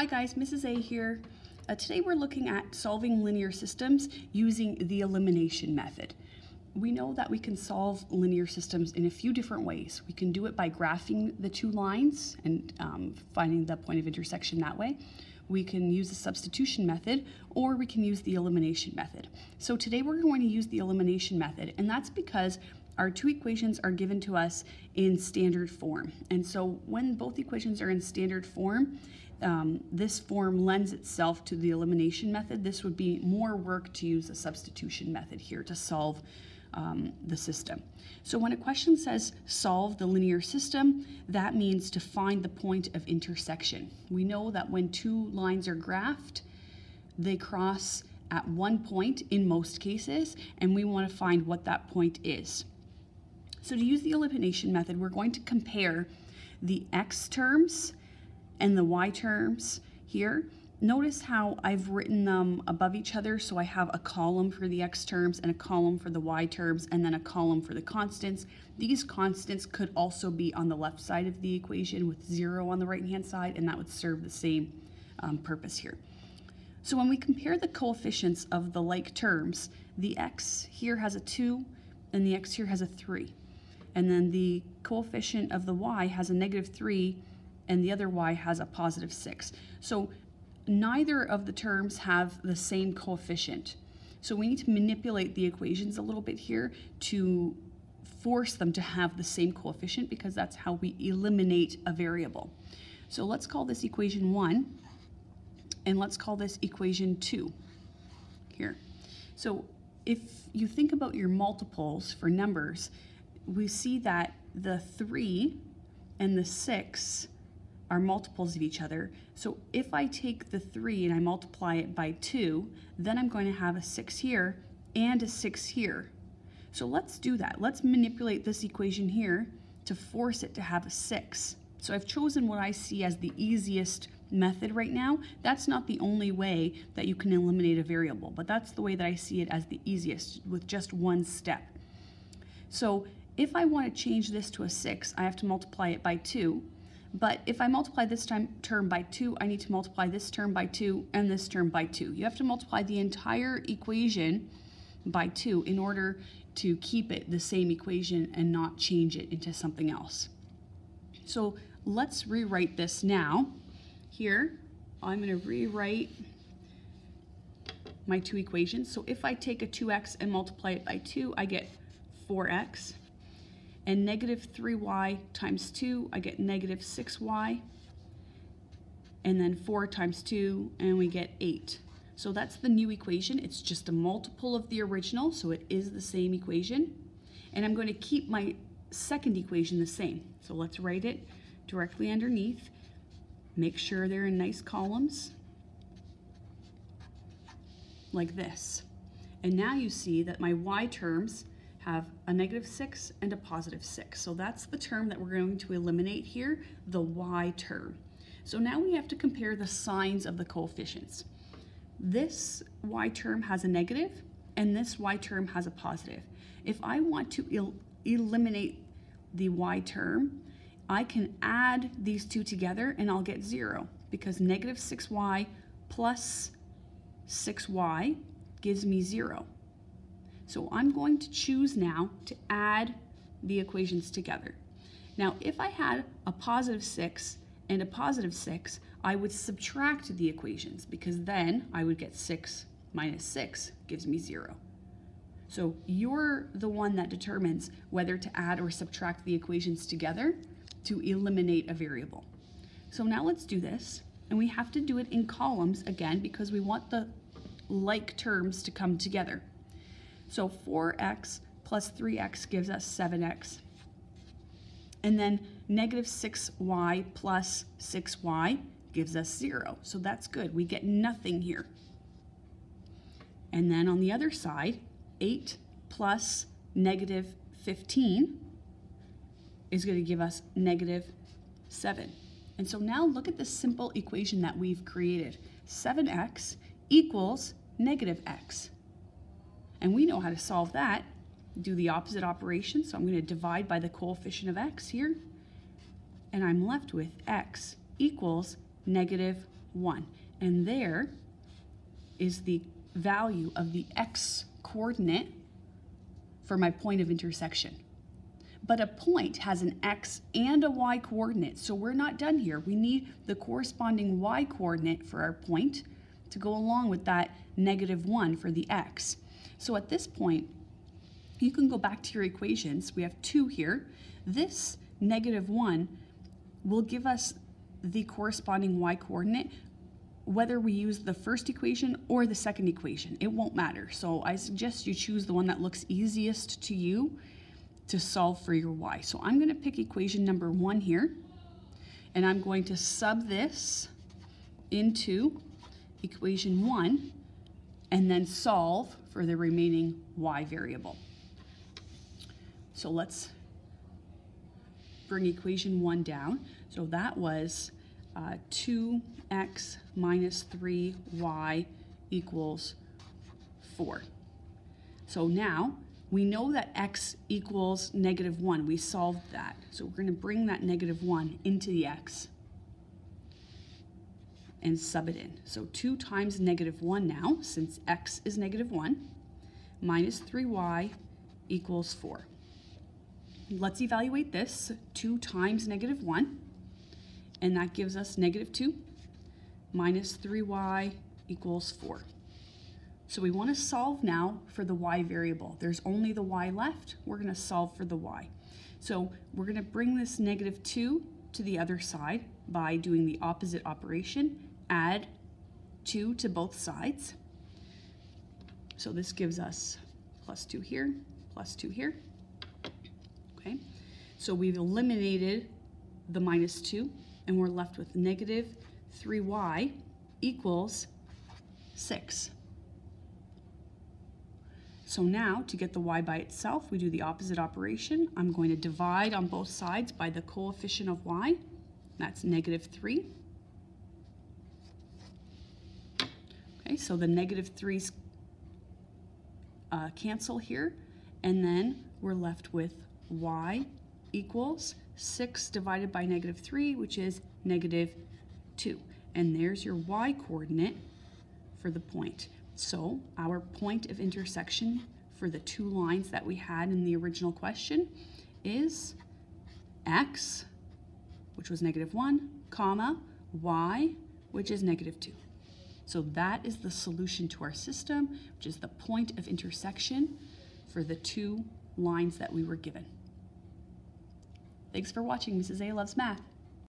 Hi guys, Mrs. A here. Uh, today we're looking at solving linear systems using the elimination method. We know that we can solve linear systems in a few different ways. We can do it by graphing the two lines and um, finding the point of intersection that way. We can use the substitution method or we can use the elimination method. So today we're going to use the elimination method and that's because our two equations are given to us in standard form. And so when both equations are in standard form, um, this form lends itself to the elimination method. This would be more work to use the substitution method here to solve um, the system. So when a question says solve the linear system, that means to find the point of intersection. We know that when two lines are graphed, they cross at one point in most cases, and we want to find what that point is. So to use the elimination method, we're going to compare the x terms and the y terms here. Notice how I've written them above each other, so I have a column for the x terms and a column for the y terms, and then a column for the constants. These constants could also be on the left side of the equation with zero on the right-hand side, and that would serve the same um, purpose here. So when we compare the coefficients of the like terms, the x here has a 2, and the x here has a 3 and then the coefficient of the y has a negative 3 and the other y has a positive 6. So neither of the terms have the same coefficient. So we need to manipulate the equations a little bit here to force them to have the same coefficient because that's how we eliminate a variable. So let's call this equation 1 and let's call this equation 2 here. So if you think about your multiples for numbers, we see that the 3 and the 6 are multiples of each other. So if I take the 3 and I multiply it by 2, then I'm going to have a 6 here and a 6 here. So let's do that. Let's manipulate this equation here to force it to have a 6. So I've chosen what I see as the easiest method right now. That's not the only way that you can eliminate a variable, but that's the way that I see it as the easiest with just one step. So if I want to change this to a 6, I have to multiply it by 2. But if I multiply this term by 2, I need to multiply this term by 2 and this term by 2. You have to multiply the entire equation by 2 in order to keep it the same equation and not change it into something else. So let's rewrite this now. Here, I'm going to rewrite my two equations. So if I take a 2x and multiply it by 2, I get 4x and negative 3y times 2, I get negative 6y, and then 4 times 2, and we get 8. So that's the new equation. It's just a multiple of the original, so it is the same equation. And I'm going to keep my second equation the same. So let's write it directly underneath. Make sure they're in nice columns, like this. And now you see that my y terms have a negative 6 and a positive 6. So that's the term that we're going to eliminate here, the y term. So now we have to compare the signs of the coefficients. This y term has a negative and this y term has a positive. If I want to el eliminate the y term, I can add these two together and I'll get 0 because negative 6y plus 6y gives me 0. So I'm going to choose now to add the equations together. Now, if I had a positive 6 and a positive 6, I would subtract the equations because then I would get 6 minus 6 gives me 0. So you're the one that determines whether to add or subtract the equations together to eliminate a variable. So now let's do this. And we have to do it in columns again because we want the like terms to come together. So 4x plus 3x gives us 7x. And then negative 6y plus 6y gives us 0. So that's good. We get nothing here. And then on the other side, 8 plus negative 15 is going to give us negative 7. And so now look at this simple equation that we've created. 7x equals negative x. And we know how to solve that. Do the opposite operation. So I'm going to divide by the coefficient of x here. And I'm left with x equals negative 1. And there is the value of the x coordinate for my point of intersection. But a point has an x and a y coordinate, so we're not done here. We need the corresponding y coordinate for our point to go along with that negative 1 for the x. So at this point, you can go back to your equations. We have 2 here. This negative 1 will give us the corresponding y coordinate whether we use the first equation or the second equation. It won't matter. So I suggest you choose the one that looks easiest to you to solve for your y. So I'm going to pick equation number 1 here, and I'm going to sub this into equation 1 and then solve for the remaining y variable. So let's bring equation 1 down. So that was uh, 2x minus 3y equals 4. So now we know that x equals negative 1. We solved that. So we're going to bring that negative 1 into the x and sub it in. So 2 times negative 1 now, since x is negative 1, minus 3y equals 4. Let's evaluate this. 2 times negative 1, and that gives us negative 2 minus 3y equals 4. So we want to solve now for the y variable. There's only the y left. We're going to solve for the y. So we're going to bring this negative 2 to the other side by doing the opposite operation, add 2 to both sides. So this gives us plus 2 here, plus 2 here. Okay, so we've eliminated the minus 2 and we're left with negative 3y equals 6. So now, to get the y by itself, we do the opposite operation. I'm going to divide on both sides by the coefficient of y. That's negative 3. Okay, so the negative 3's uh, cancel here, and then we're left with y equals 6 divided by negative 3, which is negative 2. And there's your y coordinate for the point. So our point of intersection for the two lines that we had in the original question is x, which was negative 1, comma, y, which is negative 2. So that is the solution to our system, which is the point of intersection for the two lines that we were given. Thanks for watching. Mrs. A Loves Math.